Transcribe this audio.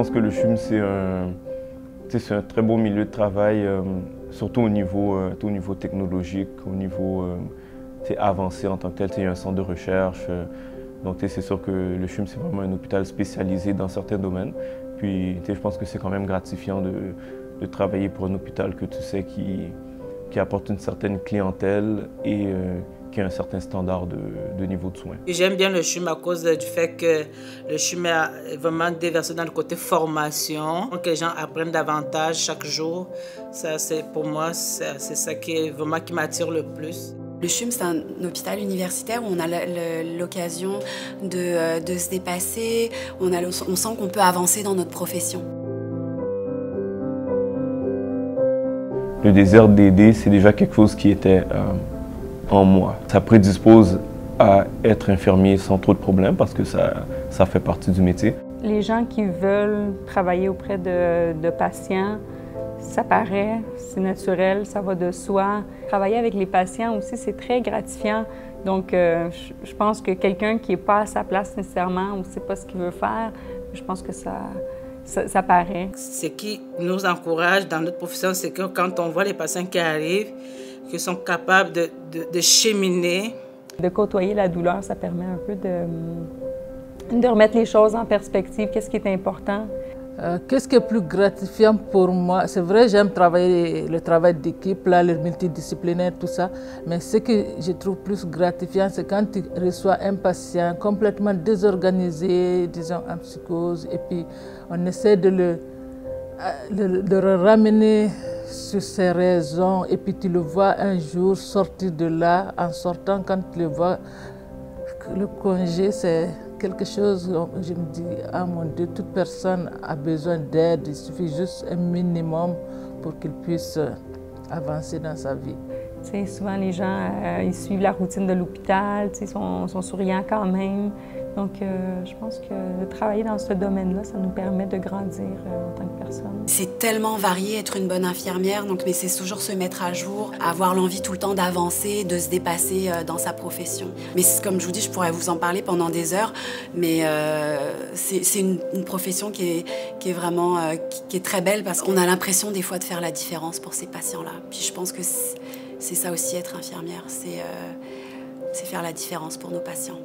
pense que le CHUM, c'est un, un très beau milieu de travail, euh, surtout au niveau, euh, au niveau technologique, au niveau avancé en tant que tel. Il y a un centre de recherche. donc c'est sûr que le CHUM, c'est vraiment un hôpital spécialisé dans certains domaines. Puis je pense que c'est quand même gratifiant de, de, travailler pour un hôpital que tu sais qui, qui apporte une certaine clientèle et qui a un certain standard de, de niveau de soins. J'aime bien le CHUM à cause du fait que le CHUM est vraiment déversé dans le côté formation, que les gens apprennent davantage chaque jour. Ça, c'est pour moi, c'est ça qui vraiment qui m'attire le plus. Le CHUM, c'est un hôpital universitaire où on a l'occasion de, euh, de, se dépasser, on, a, on sent qu'on peut avancer dans notre profession. Le désir d'aider, c'est déjà quelque chose qui était euh, en moi. Ça prédispose à être infirmier sans trop de problèmes parce que ça, ça fait partie du métier. Les gens qui veulent travailler auprès de, patients, ça paraît, c'est naturel, ça va de soi. Travailler avec les patients aussi, c'est très gratifiant. Donc, euh, je pense que quelqu'un qui n'est pas à sa place nécessairement ou ne sait pas ce qu'il veut faire, je pense que ça, ça, ça, paraît. Ce qui nous encourage dans notre profession, c'est que quand on voit les patients qui arrivent, qui sont capables de, de, cheminer. De côtoyer la douleur, ça permet un peu de, de remettre les choses en perspective, qu'est-ce qui est important? Euh, qu'est-ce qui est plus gratifiant pour moi? C'est vrai, j'aime travailler le travail d'équipe, là, le multidisciplinaire, tout ça. Mais ce que je trouve plus gratifiant, c'est quand tu reçois un patient complètement désorganisé, disons en psychose, et puis on essaie de le, euh, de le ramener sur ses raisons et puis tu le vois un jour sortir de là, en sortant quand tu le vois, le congé c'est quelque chose, je me dis, ah mon Dieu, toute personne a besoin d'aide, il suffit juste un minimum pour qu'il puisse avancer dans sa vie. Souvent les gens, euh, ils suivent la routine de l'hôpital, ils sont, sont souriants quand même. Donc, euh, je pense que travailler dans ce domaine-là, ça nous permet de grandir euh, en tant que personne. C'est tellement varié être une bonne infirmière, donc, mais c'est toujours se mettre à jour, avoir l'envie tout le temps d'avancer, de se dépasser dans sa profession. Mais comme je vous dis, je pourrais vous en parler pendant des heures, mais c'est une, profession qui est, qui est vraiment qui, est très belle parce qu'on a l'impression des fois de faire la différence pour ces patients-là. Puis je pense que c'est ça aussi être infirmière, c'est faire la différence pour nos patients.